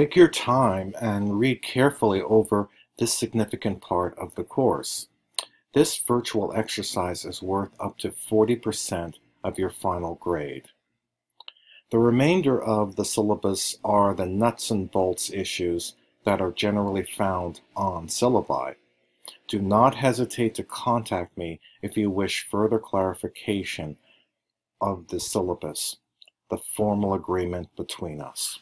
Take your time and read carefully over this significant part of the course. This virtual exercise is worth up to 40% of your final grade. The remainder of the syllabus are the nuts and bolts issues that are generally found on syllabi. Do not hesitate to contact me if you wish further clarification of the syllabus, the formal agreement between us.